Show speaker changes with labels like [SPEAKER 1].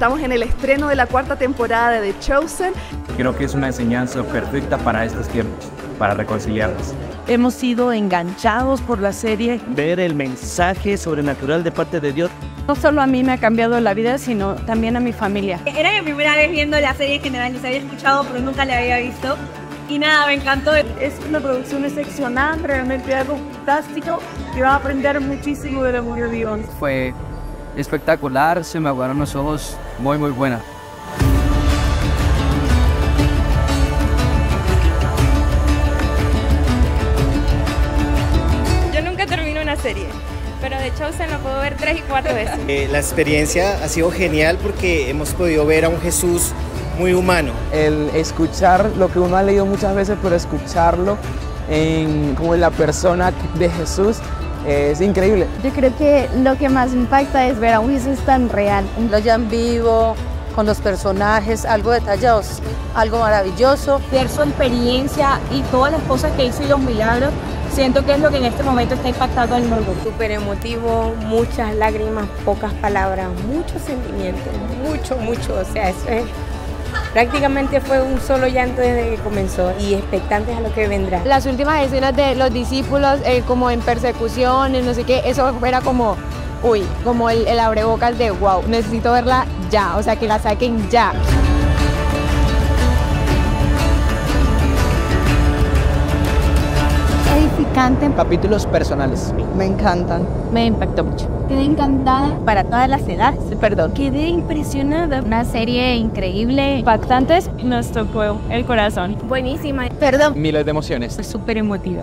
[SPEAKER 1] Estamos en el estreno de la cuarta temporada de The Chosen.
[SPEAKER 2] Creo que es una enseñanza perfecta para estos tiempos, para reconciliarnos.
[SPEAKER 3] Hemos sido enganchados por la serie.
[SPEAKER 4] Ver el mensaje sobrenatural de parte de Dios.
[SPEAKER 3] No solo a mí me ha cambiado la vida, sino también a mi familia.
[SPEAKER 5] Era mi primera vez viendo la serie en general, les había escuchado, pero nunca la había visto. Y nada, me encantó.
[SPEAKER 3] Es una producción excepcional, realmente algo fantástico y va a aprender muchísimo del amor de Dios.
[SPEAKER 6] Fue espectacular, se me aguaron los ojos, muy muy buena.
[SPEAKER 5] Yo nunca termino una serie, pero de Chosen lo puedo ver tres y cuatro veces.
[SPEAKER 7] Eh, la experiencia ha sido genial porque hemos podido ver a un Jesús muy humano.
[SPEAKER 8] El escuchar lo que uno ha leído muchas veces, pero escucharlo en, como en la persona de Jesús es increíble.
[SPEAKER 9] Yo creo que lo que más impacta es ver a un Jesús tan real.
[SPEAKER 3] Lo ya en vivo, con los personajes, algo detallados, algo maravilloso.
[SPEAKER 5] Ver su experiencia y todas las cosas que hizo y los milagros, siento que es lo que en este momento está impactando al mundo.
[SPEAKER 10] Súper emotivo, muchas lágrimas, pocas palabras, mucho sentimiento, mucho, mucho. O sea, eso es Prácticamente fue un solo llanto desde que comenzó y expectantes a lo que vendrá.
[SPEAKER 9] Las últimas escenas de los discípulos eh, como en persecuciones, no sé qué, eso era como, uy, como el, el abrebocas de wow, necesito verla ya, o sea, que la saquen ya.
[SPEAKER 8] Capítulos personales.
[SPEAKER 3] Me encantan.
[SPEAKER 9] Me impactó mucho.
[SPEAKER 10] Quedé encantada.
[SPEAKER 3] Para todas las edades, perdón.
[SPEAKER 9] Quedé impresionada. Una serie increíble.
[SPEAKER 5] Impactantes, nos tocó el corazón.
[SPEAKER 10] Buenísima.
[SPEAKER 9] Perdón.
[SPEAKER 8] Miles de emociones.
[SPEAKER 3] Súper emotiva.